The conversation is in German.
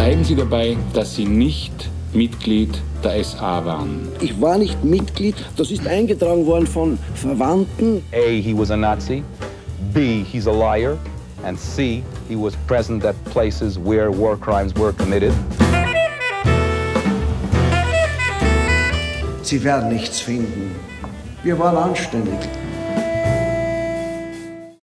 bleiben Sie dabei, dass Sie nicht Mitglied der SA waren? Ich war nicht Mitglied. Das ist eingetragen worden von Verwandten. A, he was a Nazi. B, he's a liar. And C, he was present at places where war crimes were committed. Sie werden nichts finden. Wir waren anständig.